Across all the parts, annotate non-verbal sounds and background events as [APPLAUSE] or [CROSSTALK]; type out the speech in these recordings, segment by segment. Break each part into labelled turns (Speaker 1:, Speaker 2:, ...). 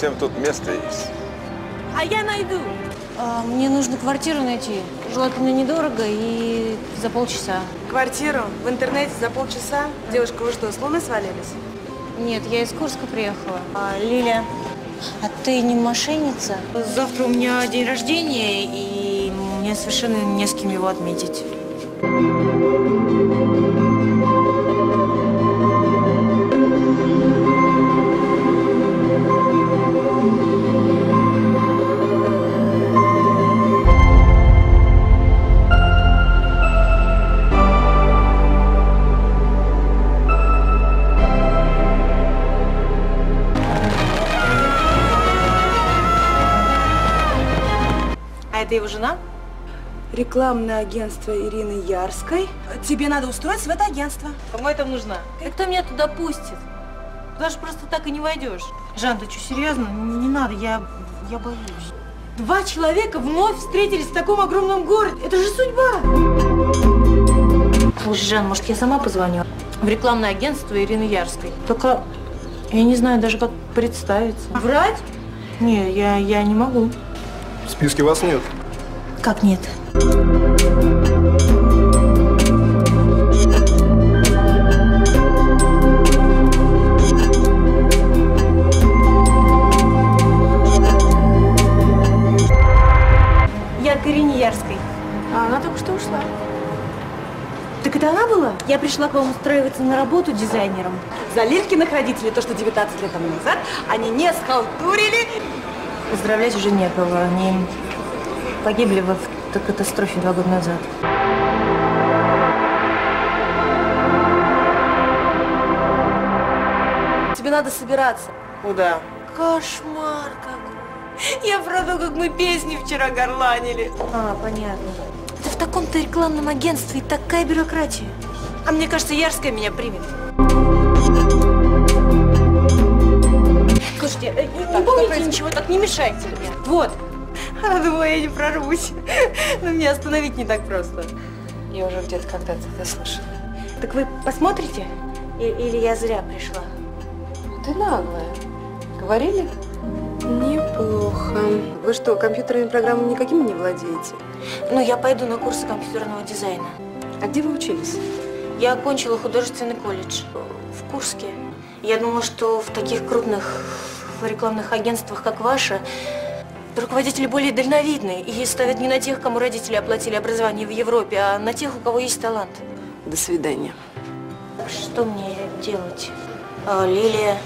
Speaker 1: Всем тут место есть.
Speaker 2: А я найду.
Speaker 3: А, мне нужно квартиру найти. Желательно недорого и за полчаса.
Speaker 2: Квартиру в интернете за полчаса? Девушка, вы что, с луны свалились?
Speaker 3: Нет, я из Курска приехала. А, Лиля, а ты не мошенница? Завтра у меня день рождения, и мне совершенно не с кем его отметить. Это его жена?
Speaker 2: Рекламное агентство Ирины Ярской. Тебе надо устроиться в это агентство.
Speaker 3: Кому это нужна? И кто меня туда пустит? Туда же просто так и не войдешь. Жан, ты что, серьезно? Не, не надо, я, я боюсь. Два человека вновь встретились в таком огромном городе. Это же судьба! Слушай, Жан, может, я сама позвоню? В рекламное агентство Ирины Ярской. Только я не знаю даже, как представиться. Врать? Не, я, я не могу.
Speaker 4: В списке вас нет.
Speaker 3: Как нет? Я к Ирине Ярской.
Speaker 2: А она только что ушла.
Speaker 3: Так это она была? Я пришла к вам устраиваться на работу дизайнером.
Speaker 2: За Лилькиных родителей, то, что 19 лет тому назад, они не схалтурили.
Speaker 3: Поздравлять уже некого. Они погибли в автокатастрофе два года назад.
Speaker 2: Тебе надо собираться.
Speaker 3: Куда? Кошмар какой. Я про то, как мы песни вчера горланили. А, понятно. Это в таком-то рекламном агентстве и такая бюрократия. А мне кажется, Ярская меня примет. Слушайте, э, не помните ничего, так не мешайте мне. Вот. А думаю, я не прорвусь. Но меня остановить не так просто.
Speaker 2: Я уже где-то когда-то это слышала.
Speaker 3: Так вы посмотрите? И- или я зря пришла?
Speaker 2: Ты наглая. Говорили? Неплохо. Вы что, компьютерными программами никакими не владеете?
Speaker 3: Ну, я пойду на курсы компьютерного дизайна.
Speaker 2: А где вы учились?
Speaker 3: Я окончила художественный колледж в Курске. Я думала, что в таких крупных рекламных агентствах, как ваше, руководители более дальновидные и ставят не на тех, кому родители оплатили образование в Европе, а на тех, у кого есть талант.
Speaker 2: До свидания.
Speaker 3: Что мне делать? А, Лилия.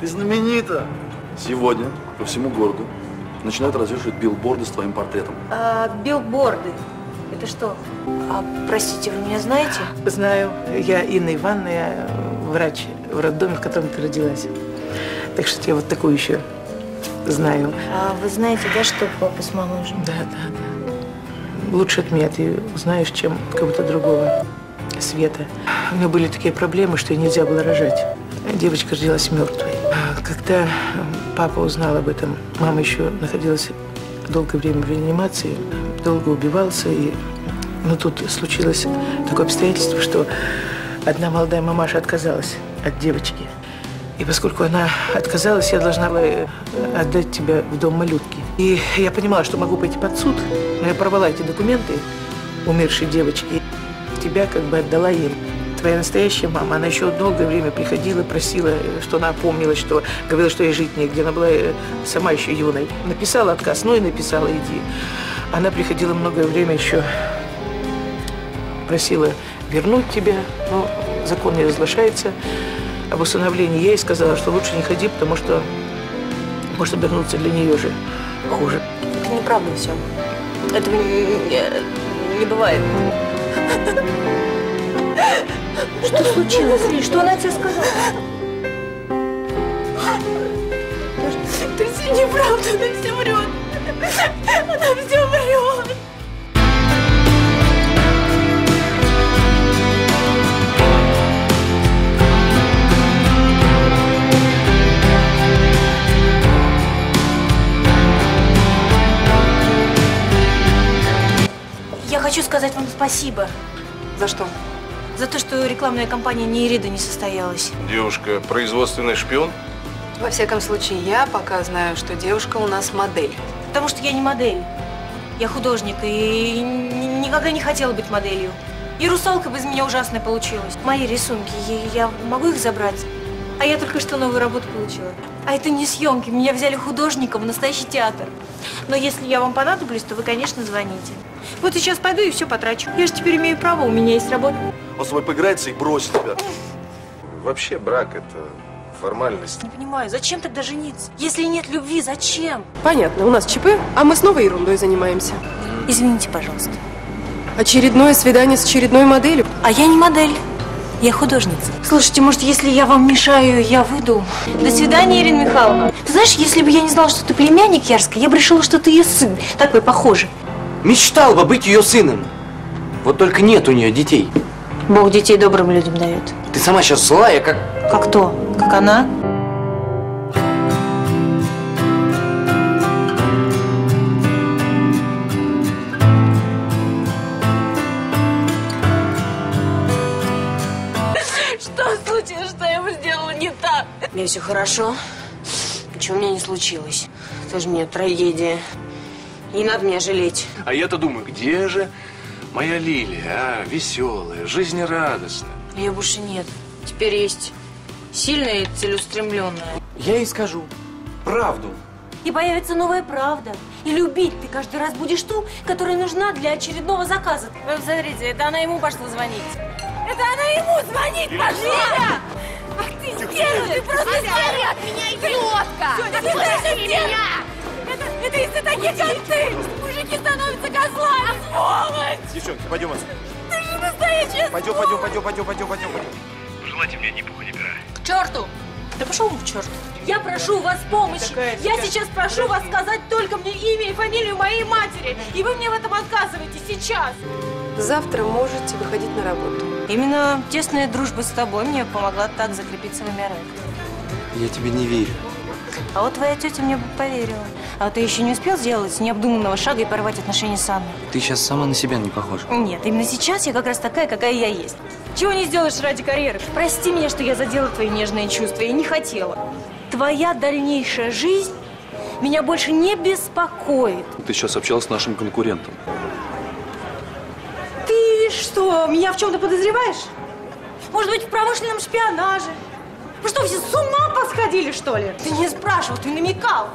Speaker 5: Ты знаменита. Сегодня по всему городу начинают развешивать билборды с твоим портретом.
Speaker 3: А, билборды. Это что? А, простите, вы меня знаете?
Speaker 6: Знаю. Я Инна Ивановна, я врач в роддоме, в котором ты родилась. Так что я вот такую еще знаю.
Speaker 3: А вы знаете, да, что папа с мамой уже?
Speaker 6: Да, да, да. Лучше от меня ты узнаешь, чем от кого-то другого. Света. У меня были такие проблемы, что ей нельзя было рожать. Девочка родилась мертвой. Когда папа узнал об этом, мама еще находилась долгое время в реанимации, долго убивался. И... Но тут случилось такое обстоятельство, что одна молодая мамаша отказалась от девочки. И поскольку она отказалась, я должна была э, отдать тебя в дом малютки. И я понимала, что могу пойти под суд, но я порвала эти документы умершей девочки. Тебя как бы отдала им. Твоя настоящая мама, она еще долгое время приходила, просила, что она опомнилась, что говорила, что ей жить негде. Она была э, сама еще юной. Написала отказ, ну и написала, иди. Она приходила многое время еще, просила вернуть тебя, но закон не разглашается об усыновлении. Я ей сказала, что лучше не ходи, потому что может обернуться для нее же хуже.
Speaker 3: Это неправда все. Этого не, не- не бывает. [LAUGHS] Что случилось, Ли? Что она тебе сказала?
Speaker 2: Это все неправда, она все врет. Она все врет.
Speaker 3: хочу сказать вам спасибо
Speaker 1: За что?
Speaker 3: За то, что рекламная кампания Неирида не состоялась.
Speaker 4: Девушка, производственный шпион?
Speaker 1: Во всяком случае, я пока знаю, что девушка у нас модель.
Speaker 3: Потому что я не модель. Я художник и никогда не хотела быть моделью. И русалка бы из меня ужасная получилась. Мои рисунки, я- могу их забрать? А я только что новую работу получила. А это не съемки, меня взяли художником в настоящий театр. Но если я вам понадоблюсь, то вы, конечно, звоните. Вот сейчас пойду и все потрачу. Я же теперь имею право, у меня есть работа.
Speaker 5: Он с тобой поиграется и бросит тебя.
Speaker 4: Вообще брак это формальность.
Speaker 3: Не понимаю, зачем тогда жениться? Если нет любви, зачем?
Speaker 7: Понятно, у нас ЧП, а мы снова ерундой занимаемся.
Speaker 3: Извините, пожалуйста.
Speaker 7: Очередное свидание с очередной моделью.
Speaker 3: А я не модель. Я художница. Слушайте, может, если я вам мешаю, я выйду? До свидания, Ирина Михайловна. Ты знаешь, если бы я не знала, что ты племянник Ярской, я бы решила, что ты ее сын. Так вы похожи.
Speaker 8: Мечтал бы быть ее сыном. Вот только нет у нее детей.
Speaker 3: Бог детей добрым людям дает.
Speaker 8: Ты сама сейчас злая, как...
Speaker 3: Как кто? Как она? Что случилось, что я ему сделала не так? Мне все хорошо. Ничего у меня не случилось. Тоже мне трагедия. Не надо меня жалеть.
Speaker 4: А я-то думаю, где же моя Лилия, а? Веселая, жизнерадостная.
Speaker 3: Ее больше нет. Теперь есть сильная и целеустремленная.
Speaker 8: Я ей скажу. Правду.
Speaker 3: И появится новая правда. И любить ты каждый раз будешь ту, которая нужна для очередного заказа. Вы посмотрите, это она ему пошла звонить. Это она ему звонит, пошла! Ах ты стерва, ты просто стерва! от меня, идиотка! Ты! Это, это из-за таких, как ты! Мужики становятся козлами, сволочь!
Speaker 4: Девчонки, пойдем отсюда.
Speaker 3: Ты же настоящая
Speaker 4: Пойдем, пойдем, пойдем, пойдем, пойдем, пойдем, пойдем.
Speaker 3: К черту! Да пошел он к черту. Я прошу у вас помощи. Я сейчас прошу вас сказать только мне имя и фамилию моей матери. И вы мне в этом отказываете сейчас.
Speaker 7: Завтра можете выходить на работу.
Speaker 3: Именно тесная дружба с тобой мне помогла так закрепиться в Эмират.
Speaker 8: Я тебе не верю.
Speaker 3: А вот твоя тетя мне бы поверила. А ты еще не успел сделать необдуманного шага и порвать отношения с Анной?
Speaker 8: Ты сейчас сама на себя не похожа.
Speaker 3: Нет, именно сейчас я как раз такая, какая я есть. Чего не сделаешь ради карьеры? Прости меня, что я задела твои нежные чувства. Я не хотела. Твоя дальнейшая жизнь меня больше не беспокоит.
Speaker 5: Ты сейчас общалась с нашим конкурентом.
Speaker 3: Ты что, меня в чем-то подозреваешь? Может быть, в промышленном шпионаже? Вы что, все с ума посходили, что ли? Ты не спрашивал, ты намекал.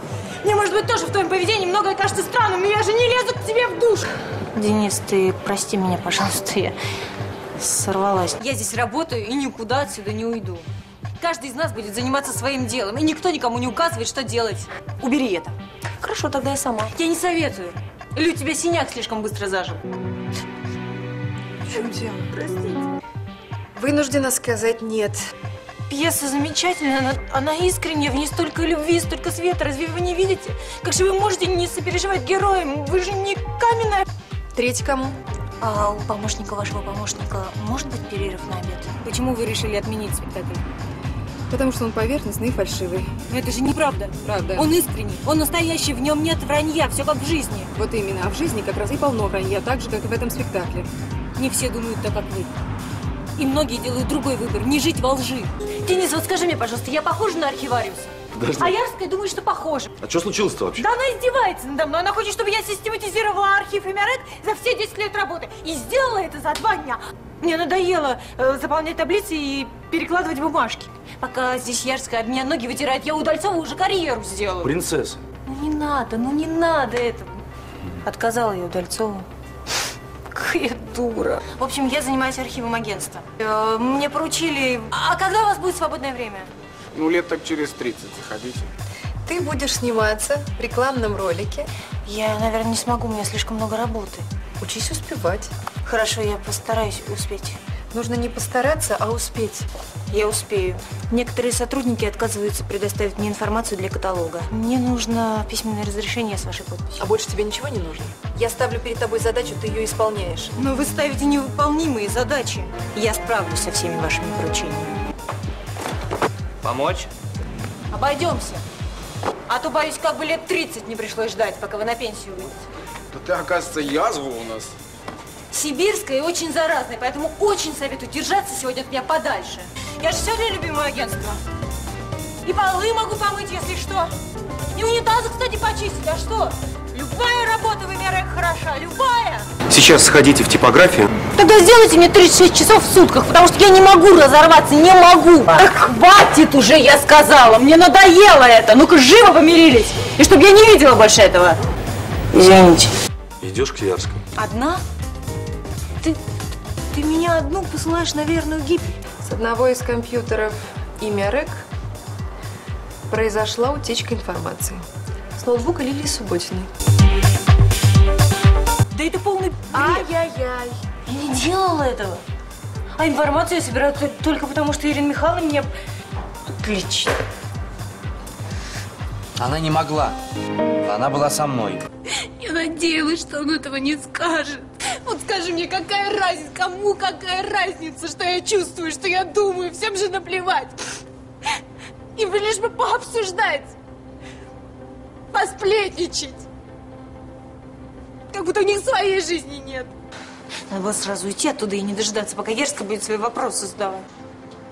Speaker 3: Мне, может быть, тоже в твоем поведении многое кажется странным, но я же не лезу к тебе в душу. Денис, ты прости меня, пожалуйста, я сорвалась. Я здесь работаю и никуда отсюда не уйду. Каждый из нас будет заниматься своим делом, и никто никому не указывает, что делать. Убери это. Хорошо, тогда я сама. Я не советую. Или у тебя синяк слишком быстро зажил.
Speaker 7: В чем дело? Простите. Вынуждена сказать нет.
Speaker 3: Пьеса замечательная, она, она искренняя, в ней столько любви, столько света. Разве вы не видите? Как же вы можете не сопереживать героям? Вы же не каменная.
Speaker 7: Третий кому?
Speaker 3: А у помощника вашего помощника может быть перерыв на обед? Почему вы решили отменить спектакль?
Speaker 7: Потому что он поверхностный и фальшивый.
Speaker 3: Но это же неправда.
Speaker 7: Правда.
Speaker 3: Он искренний, он настоящий, в нем нет вранья, все как в жизни.
Speaker 7: Вот именно. А в жизни как раз и полно вранья, так же, как и в этом спектакле.
Speaker 3: Не все думают так, как вы. И многие делают другой выбор, не жить во лжи. Денис, вот скажи мне, пожалуйста, я похожа на архивариуса?
Speaker 5: Подожди.
Speaker 3: А Ярская думает, что похожа.
Speaker 5: А что случилось-то вообще?
Speaker 3: Да она издевается надо мной. Она хочет, чтобы я систематизировала архив Эмирет за все 10 лет работы. И сделала это за два дня. Мне надоело э, заполнять таблицы и перекладывать бумажки. Пока здесь Ярская об меня ноги вытирает, я у Удальцова уже карьеру сделаю.
Speaker 5: Принцесса.
Speaker 3: Ну не надо, ну не надо этого. Отказала я Удальцову. Какая дура. В общем, я занимаюсь архивом агентства. Э, Мне поручили... А когда у вас будет свободное время?
Speaker 4: Ну, лет так через 30 заходите.
Speaker 7: Ты будешь сниматься в рекламном ролике.
Speaker 3: Я, наверное, не смогу, у меня слишком много работы.
Speaker 7: Учись успевать.
Speaker 3: Хорошо, я постараюсь успеть.
Speaker 7: Нужно не постараться, а успеть.
Speaker 3: Я успею. Некоторые сотрудники отказываются предоставить мне информацию для каталога. Мне нужно письменное разрешение с вашей подписью.
Speaker 7: А больше тебе ничего не нужно? Я ставлю перед тобой задачу, ты ее исполняешь.
Speaker 3: Но вы ставите невыполнимые задачи. Я справлюсь со всеми вашими поручениями.
Speaker 8: Помочь?
Speaker 3: Обойдемся. А то, боюсь, как бы лет 30 не пришлось ждать, пока вы на пенсию выйдете.
Speaker 4: Да ты, оказывается, язва у нас.
Speaker 3: Сибирская и очень заразная, поэтому очень советую держаться сегодня от меня подальше. Я же все для любимого агентства. И полы могу помыть, если что. И унитазы, кстати, почистить. А что? Любая работа в Эмирек хороша, любая.
Speaker 8: Сейчас сходите в типографию.
Speaker 3: Тогда сделайте мне 36 часов в сутках, потому что я не могу разорваться, не могу.
Speaker 2: Ах, хватит уже, я сказала. Мне надоело это. Ну-ка, живо помирились. И чтобы я не видела больше этого.
Speaker 3: Извините.
Speaker 5: Идешь к Ярской.
Speaker 3: Одна? Меня одну посылаешь на верную гибель?
Speaker 1: С одного из компьютеров имя Рек произошла утечка информации. С ноутбука Лилии Субботиной.
Speaker 3: Да это полный бред.
Speaker 1: Ай-яй-яй.
Speaker 3: Я не делала этого. А информацию я собираю только потому, что Ирина Михайловна мне отлично.
Speaker 8: Она не могла. Она была со мной.
Speaker 9: Я надеялась, что он этого не скажет. Вот скажи мне, какая разница, кому какая разница, что я чувствую, что я думаю, всем же наплевать. Им бы лишь бы пообсуждать, посплетничать. Как будто у них своей жизни нет.
Speaker 3: Надо было сразу идти оттуда и не дожидаться, пока Ерска будет свои вопросы задавать.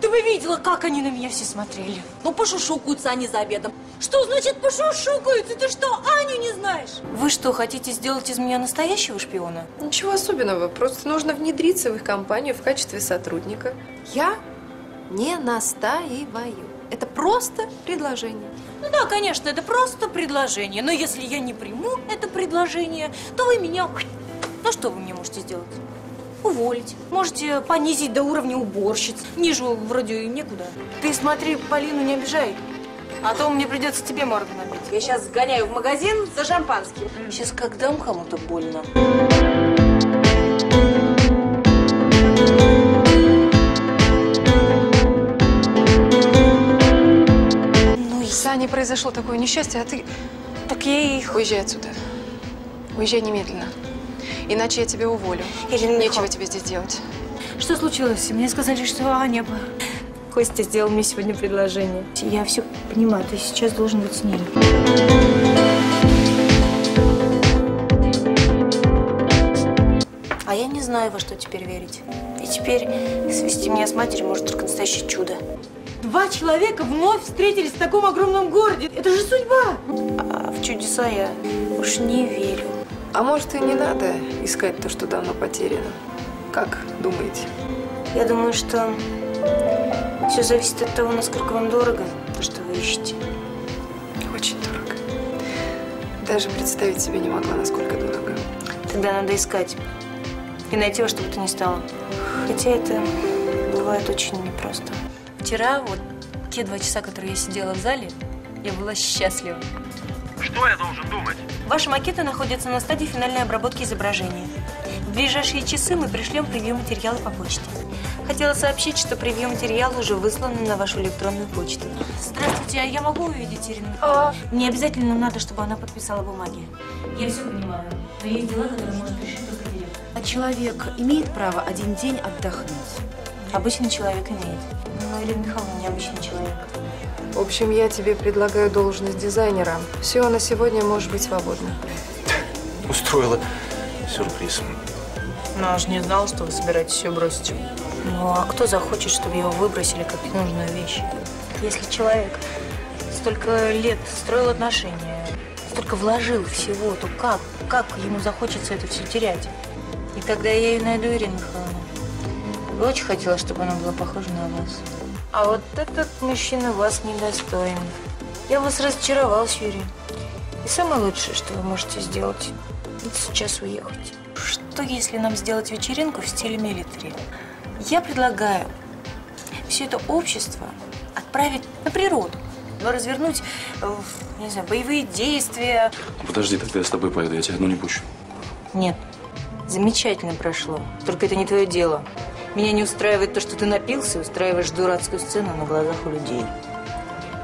Speaker 3: Ты бы видела, как они на меня все смотрели.
Speaker 2: Ну, пошушукаются они за обедом. Что значит пошушукаются? Ты что, Аню не знаешь?
Speaker 3: Вы что, хотите сделать из меня настоящего шпиона?
Speaker 1: Ничего особенного, просто нужно внедриться в их компанию в качестве сотрудника. Я не настаиваю. Это просто предложение.
Speaker 3: Ну да, конечно, это просто предложение. Но если я не приму это предложение, то вы меня... Ну что вы мне можете сделать? Уволить. Можете понизить до уровня уборщиц. Ниже вроде некуда. Ты смотри, Полину не обижай. А то мне придется тебе морду набить.
Speaker 2: Я сейчас сгоняю в магазин за шампанским.
Speaker 3: Сейчас как дам кому-то больно. Ну и
Speaker 1: С Аней произошло такое несчастье, а ты
Speaker 3: так я их...
Speaker 1: уезжай отсюда. Уезжай немедленно. Иначе я тебя уволю.
Speaker 3: Ирина
Speaker 1: Нечего тебе здесь делать.
Speaker 3: Что случилось? Мне сказали, что Аня... бы- Костя сделал мне сегодня предложение. Я все понимаю, ты сейчас должен быть с ней. А я не знаю, во что теперь верить. И теперь свести меня с матерью может только настоящее чудо.
Speaker 2: Два человека вновь встретились в таком огромном городе. Это же судьба.
Speaker 3: А в чудеса я уж не верю.
Speaker 1: А может и не надо искать то, что давно потеряно. Как думаете?
Speaker 3: Я думаю, что все зависит от того, насколько вам дорого то, что вы ищете.
Speaker 1: Очень дорого. Даже представить себе не могла, насколько дорого.
Speaker 3: Тогда надо искать. И найти во что бы то ни стало. Хотя это бывает очень непросто. Вчера, вот те два часа, которые я сидела в зале, я была счастлива.
Speaker 10: Что я должен думать?
Speaker 3: Ваши макеты находятся на стадии финальной обработки изображения. В ближайшие часы мы пришлем превью-материалы по почте. Хотела сообщить, что превью-материалы уже высланы на вашу электронную почту. Здравствуйте, а я могу увидеть Ирину Михайловну? Мне обязательно надо, чтобы она подписала бумаги. Я все понимаю, но есть дела, которые может решить только директор.
Speaker 7: А человек имеет право один день отдохнуть?
Speaker 3: Обычный человек имеет. Но Ирина Михайловна необычный человек.
Speaker 1: В общем, я тебе предлагаю должность дизайнера. Все, на сегодня можешь быть свободна.
Speaker 4: Устроила сюрприз.
Speaker 3: Но я же не знала, что вы собираетесь все бросить. Ну, а кто захочет, чтобы его выбросили как ненужную вещь? Если человек столько лет строил отношения, столько вложил всего, то как, как ему захочется это все терять? И тогда я ее найду, Ирина Михайловна. Вы очень хотела, чтобы она была похожа на вас. А вот этот мужчина вас недостоин. Я вас разочаровалась, Юрий. И самое лучшее, что вы можете сделать, это сейчас уехать. Что если нам сделать вечеринку в стиле милитари? Я предлагаю все это общество отправить на природу, но развернуть, э, в, не знаю, боевые действия.
Speaker 5: Подожди, тогда я с тобой поеду, я тебя одну не пущу.
Speaker 3: Нет, замечательно прошло. Только это не твое дело. Меня не устраивает то, что ты напился и устраиваешь дурацкую сцену на глазах у людей.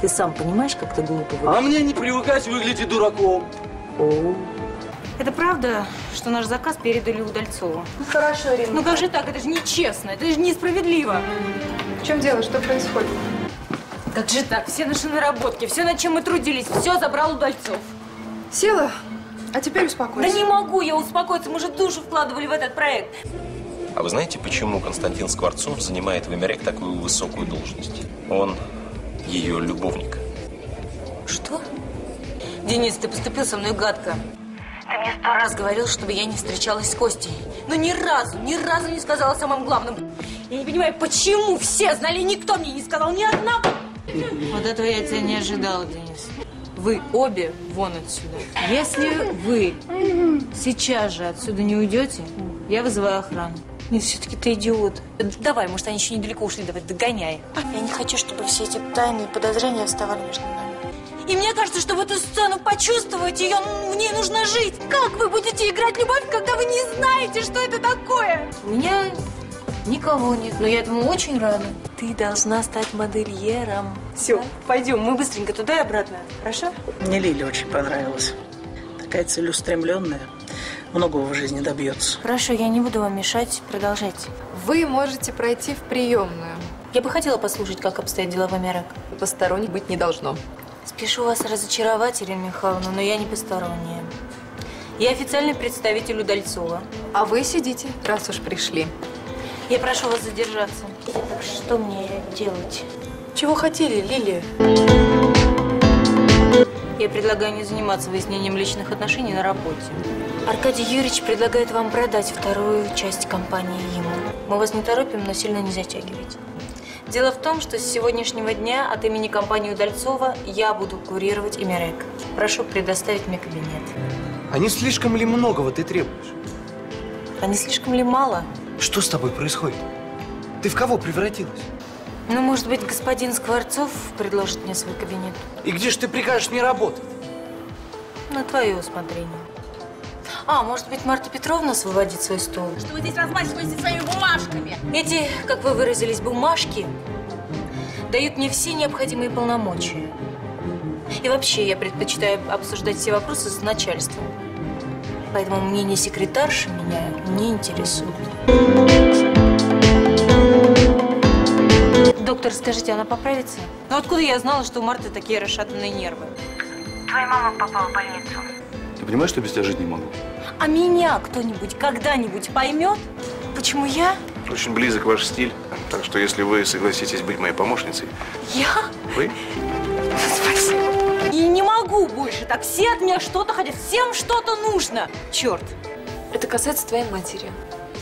Speaker 3: Ты сам понимаешь, как ты глупо
Speaker 8: А
Speaker 3: выглядишь?
Speaker 8: мне не привыкать выглядеть дураком.
Speaker 3: Это правда, что наш заказ передали Удальцову?
Speaker 1: Ну, хорошо, Ирина.
Speaker 3: Ну как же так? Это же нечестно, это же несправедливо.
Speaker 1: В чем дело? Что происходит?
Speaker 3: Как же так? Все наши наработки, все, над чем мы трудились, все забрал Удальцов.
Speaker 1: Села А теперь
Speaker 3: Да
Speaker 1: успокойся.
Speaker 3: не могу я успокоиться, мы же душу вкладывали в этот проект.
Speaker 11: А вы знаете, почему Константин Скворцов занимает в Эмерек такую высокую должность? Он ее любовник.
Speaker 3: Что? Денис, ты поступил со мной гадко. Ты мне сто раз говорил, чтобы я не встречалась с Костей. Но ни разу, ни разу не сказала о самом главном. Я не понимаю, почему все знали, никто мне не сказал, ни одна. Вот этого я тебя не ожидала, Денис. Вы обе вон отсюда. Если вы сейчас же отсюда не уйдете, я вызываю охрану. Нет, все-таки ты идиот. Давай, может, они еще недалеко ушли, давай, догоняй. Я не хочу, чтобы все эти тайные подозрения вставали между нами. И мне кажется, чтобы эту сцену почувствовать, ее, в ней нужно жить. Как вы будете играть любовь, когда вы не знаете, что это такое? У меня никого нет, но я этому очень рада. Ты должна стать модельером. Все, пойдем, мы быстренько туда и обратно, хорошо?
Speaker 6: Мне Лиля очень понравилась. Такая целеустремленная. Многого в жизни добьется.
Speaker 3: Хорошо, я не буду вам мешать, продолжайте.
Speaker 1: Вы можете пройти в приемную.
Speaker 3: Я бы хотела послушать, как обстоят дела в Америк.
Speaker 1: Посторонних быть не должно.
Speaker 3: Спешу вас разочаровать, Ирина Михайловна, но я не посторонняя. Я официальный представитель Удальцова.
Speaker 1: А вы сидите, раз уж пришли.
Speaker 3: Я прошу вас задержаться. Так что мне делать?
Speaker 6: Чего хотели, Лилия?
Speaker 3: Я предлагаю не заниматься выяснением личных отношений на работе. Аркадий Юрьевич предлагает вам продать вторую часть компании ему. Мы вас не торопим, но сильно не затягивайте. Дело в том, что с сегодняшнего дня от имени компании Удальцова я буду курировать Эмерек. Прошу предоставить мне кабинет.
Speaker 8: А не слишком ли многого ты требуешь?
Speaker 3: А не слишком ли мало?
Speaker 8: Что с тобой происходит? Ты в кого превратилась?
Speaker 3: Ну, может быть, господин Скворцов предложит мне свой кабинет.
Speaker 8: И где же ты прикажешь мне работать?
Speaker 3: На твое усмотрение. А, может быть, Марта Петровна освободит свой стол?
Speaker 9: Что вы здесь размахиваете своими бумажками?
Speaker 3: Эти, как вы выразились, бумажки дают мне все необходимые полномочия. И вообще, я предпочитаю обсуждать все вопросы с начальством. Поэтому мнение секретарши меня не интересует. Доктор, скажите, она поправится? Ну откуда я знала, что у Марты такие расшатанные нервы?
Speaker 10: Твоя мама попала в больницу.
Speaker 5: Ты понимаешь, что без тебя жить не могу?
Speaker 3: А меня кто-нибудь когда-нибудь поймет? Почему я?
Speaker 4: Очень близок ваш стиль. Так что если вы согласитесь быть моей помощницей,
Speaker 3: Я?
Speaker 4: вы
Speaker 3: Спасибо. И не могу больше так. Все от меня что-то хотят. Всем что-то нужно. Черт.
Speaker 12: Это касается твоей матери.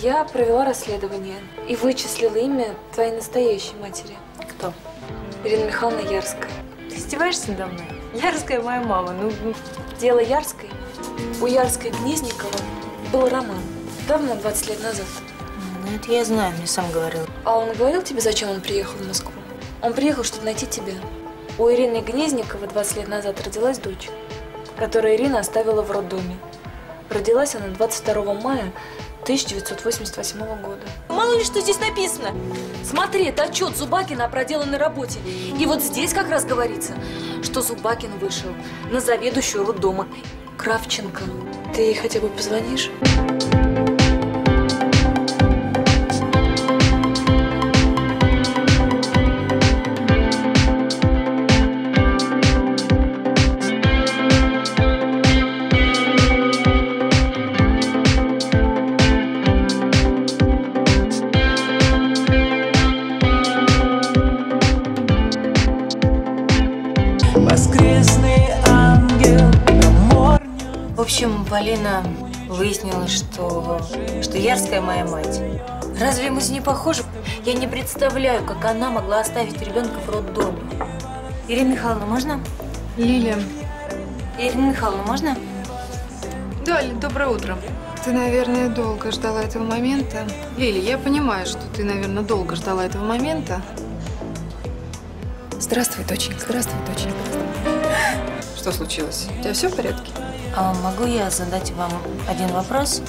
Speaker 12: Я провела расследование и вычислила имя твоей настоящей матери.
Speaker 3: Кто?
Speaker 12: Ирина Михайловна Ярская.
Speaker 3: Ты издеваешься надо мной? Ярская моя мама. Ну,
Speaker 12: Дело Ярской. У Ярской Гнезникова был роман. Давно, 20 лет назад.
Speaker 3: ну это я знаю, мне сам говорил.
Speaker 12: А он говорил тебе, зачем он приехал в Москву? Он приехал, чтобы найти тебя. У Ирины Гнезникова 20 лет назад родилась дочь, которую Ирина оставила в роддоме. Родилась она 22 мая 1988 года.
Speaker 3: Мало ли что здесь написано.
Speaker 12: Смотри, это отчет Зубакина о проделанной работе. И вот здесь как раз говорится, что Зубакин вышел на заведующую роддома Кравченко. Ты ей хотя бы позвонишь?
Speaker 3: Ярская моя мать. Разве мы с ней похожи? Я не представляю, как она могла оставить ребенка в роддоме. Ирина Михайловна, можно?
Speaker 1: Лилия.
Speaker 3: Ирина Михайловна, можно?
Speaker 1: Да, Лиль, доброе утро. Ты, наверное, долго ждала этого момента. Лили, я понимаю, что ты, наверное, долго ждала этого момента. Здравствуй, доченька. Здравствуй, доченька. Что случилось? У тебя все в порядке?
Speaker 3: А могу я задать вам один вопрос?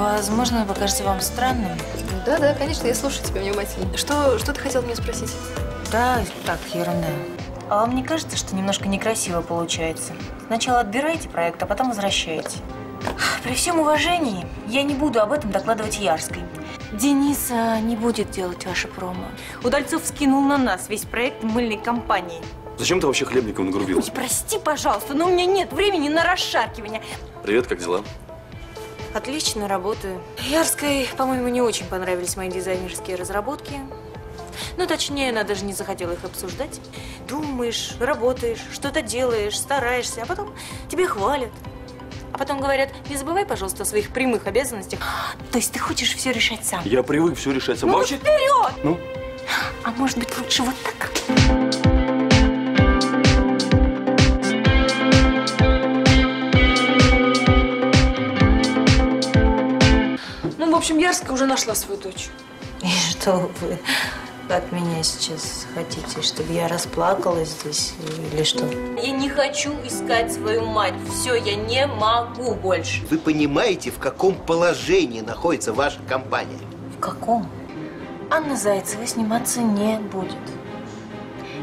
Speaker 3: Возможно, покажется вам странным.
Speaker 1: Да, да, конечно, я слушаю тебя внимательно. Что, что ты хотел меня спросить?
Speaker 3: Да, так, ерунда. А вам не кажется, что немножко некрасиво получается? Сначала отбираете проект, а потом возвращаете. При всем уважении, я не буду об этом докладывать Ярской. Дениса не будет делать ваше промо. Удальцов скинул на нас весь проект мыльной компании.
Speaker 5: Зачем ты вообще хлебником нагрубилась?
Speaker 3: Прости, пожалуйста, но у меня нет времени на расшаркивание.
Speaker 5: Привет, как дела?
Speaker 3: Отлично, работаю. Ярской, по-моему, не очень понравились мои дизайнерские разработки. Ну, точнее, она даже не захотела их обсуждать. Думаешь, работаешь, что-то делаешь, стараешься, а потом тебе хвалят. А потом говорят, не забывай, пожалуйста, о своих прямых обязанностях. То есть ты хочешь все решать сам?
Speaker 5: Я привык все решать сам.
Speaker 3: Ну,
Speaker 5: Вообще-
Speaker 3: вперед!
Speaker 5: Ну?
Speaker 3: А может быть, лучше вот так?
Speaker 12: Общем, Ярская уже нашла свою дочь.
Speaker 3: И что вы от меня сейчас хотите? Чтобы я расплакалась здесь или что? Я не хочу искать свою мать. Все, я не могу больше.
Speaker 13: Вы понимаете, в каком положении находится ваша компания?
Speaker 3: В каком? Анна Зайцева сниматься не будет.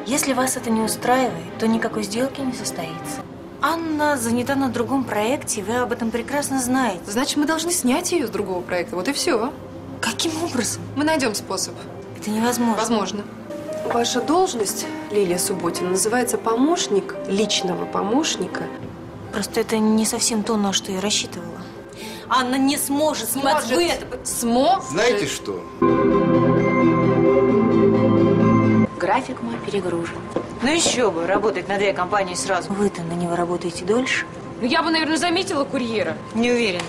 Speaker 3: Если вас это не устраивает, то никакой сделки не состоится. Анна занята на другом проекте, и вы об этом прекрасно знаете.
Speaker 1: Значит, мы должны снять ее с другого проекта. Вот и все.
Speaker 3: Каким образом?
Speaker 1: Мы найдем способ.
Speaker 3: Это невозможно.
Speaker 1: Возможно. Ваша должность, Лилия Субботина, называется помощник личного помощника.
Speaker 3: Просто это не совсем то, на что я рассчитывала. Анна не сможет сниматься. Вы это...
Speaker 1: Сможет.
Speaker 13: Знаете что?
Speaker 3: График мой перегружен. Ну еще бы, работать на две компании сразу. Вы-то на него работаете дольше?
Speaker 12: Ну, я бы, наверное, заметила курьера.
Speaker 3: Не уверена.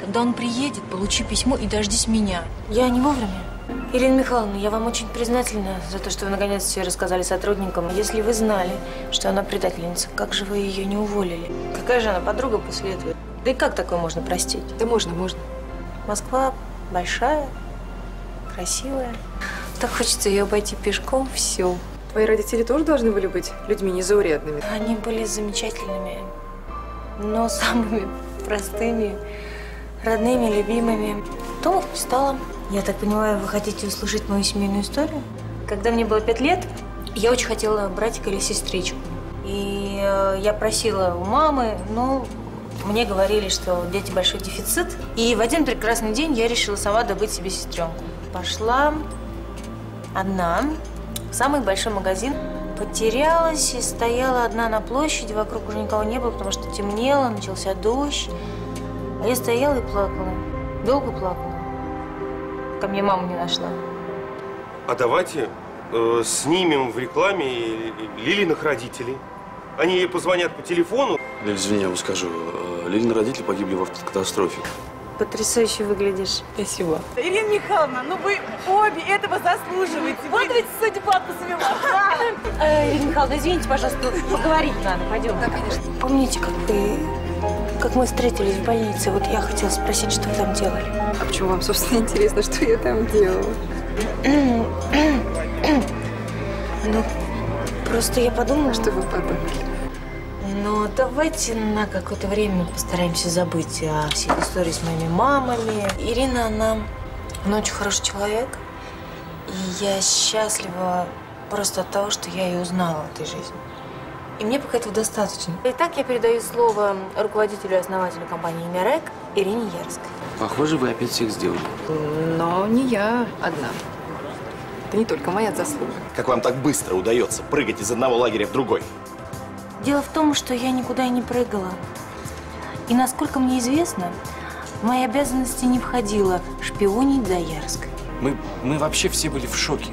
Speaker 3: Когда он приедет, получи письмо и дождись меня. Я не вовремя. Ирина Михайловна, я вам очень признательна за то, что вы наконец все рассказали сотрудникам. Если вы знали, что она предательница, как же вы ее не уволили? Какая же она подруга после этого? Да и как такое можно простить?
Speaker 1: Да можно, можно.
Speaker 3: Москва большая, красивая. Так хочется ее обойти пешком все.
Speaker 1: Твои родители тоже должны были быть людьми незаурядными.
Speaker 3: Они были замечательными, но [LAUGHS] самыми простыми, родными, любимыми. Не стало. Я так понимаю, вы хотите услышать мою семейную историю? Когда мне было пять лет, я очень хотела братика или сестричку. И э, я просила у мамы, но мне говорили, что дети большой дефицит. И в один прекрасный день я решила сама добыть себе сестренку. Пошла одна в самый большой магазин. Потерялась и стояла одна на площади, вокруг уже никого не было, потому что темнело, начался дождь. А я стояла и плакала. Долго плакала. Ко мне мама не нашла.
Speaker 14: А давайте э, снимем в рекламе Лилиных родителей. Они ей позвонят по телефону.
Speaker 5: Лиль, извини, я вам скажу. э, Лилины родители погибли в автокатастрофе.
Speaker 3: Потрясающе выглядишь.
Speaker 1: Спасибо.
Speaker 2: Ирина Михайловна, ну вы обе этого заслуживаете. Вот ведь судьба посвела.
Speaker 3: Э, Ирина Михайловна, извините, пожалуйста, поговорить надо. Пойдем. Да, конечно. Помните, как вы, как мы встретились в больнице? Вот я хотела спросить, что вы там делали.
Speaker 1: А почему вам, собственно, интересно, что я там делала?
Speaker 3: Ну, просто я подумала...
Speaker 1: Что вы подумали?
Speaker 3: Ну, давайте на какое-то время постараемся забыть о всех историях с моими мамами. Ирина, она, она очень хороший человек. И я счастлива просто от того, что я ее узнала в этой жизни. И мне пока этого достаточно. Итак, я передаю слово руководителю и основателю компании «Мерек» Ирине Ярской.
Speaker 8: Похоже, вы опять всех сделали.
Speaker 1: Но не я одна. Это не только моя заслуга.
Speaker 13: Как вам так быстро удается прыгать из одного лагеря в другой?
Speaker 3: Дело в том, что я никуда и не прыгала. И насколько мне известно, в мои обязанности не входило шпионить за Ярской.
Speaker 8: Мы, мы вообще все были в шоке.